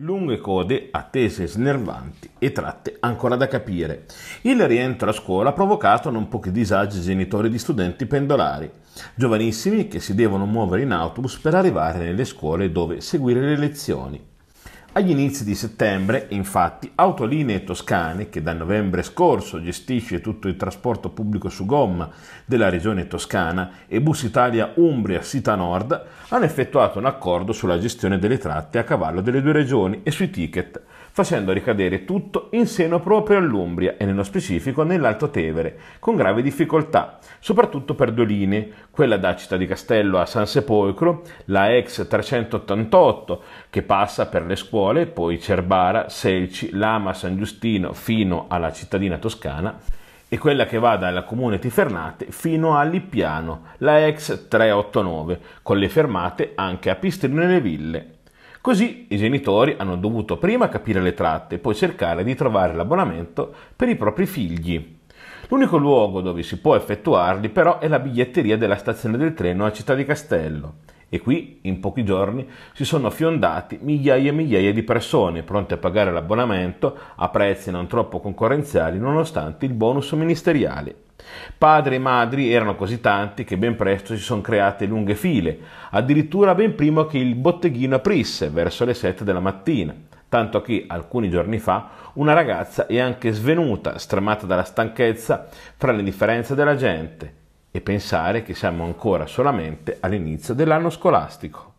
Lunghe code, attese snervanti e tratte ancora da capire. Il rientro a scuola ha provocato non pochi disagi ai genitori di studenti pendolari, giovanissimi che si devono muovere in autobus per arrivare nelle scuole dove seguire le lezioni. Agli inizi di settembre, infatti, Autolinee Toscane, che da novembre scorso gestisce tutto il trasporto pubblico su gomma della regione toscana, e Bus Italia Umbria Sita Nord hanno effettuato un accordo sulla gestione delle tratte a cavallo delle due regioni e sui ticket, facendo ricadere tutto in seno proprio all'Umbria e nello specifico nell'Alto Tevere, con gravi difficoltà, soprattutto per due linee, quella da Città di Castello a San Sepolcro, la ex 388 che passa per le scuole, poi Cerbara, Selci, Lama, San Giustino fino alla cittadina toscana, e quella che va dal comune di Fernate fino a Lippiano, la ex 389, con le fermate anche a Pistrino e Ville. Così i genitori hanno dovuto prima capire le tratte e poi cercare di trovare l'abbonamento per i propri figli. L'unico luogo dove si può effettuarli però è la biglietteria della stazione del treno a Città di Castello. E qui, in pochi giorni, si sono fiondati migliaia e migliaia di persone pronte a pagare l'abbonamento a prezzi non troppo concorrenziali nonostante il bonus ministeriale. Padri e madri erano così tanti che ben presto si sono create lunghe file, addirittura ben prima che il botteghino aprisse, verso le 7 della mattina, tanto che alcuni giorni fa una ragazza è anche svenuta, stremata dalla stanchezza fra le differenze della gente, e pensare che siamo ancora solamente all'inizio dell'anno scolastico.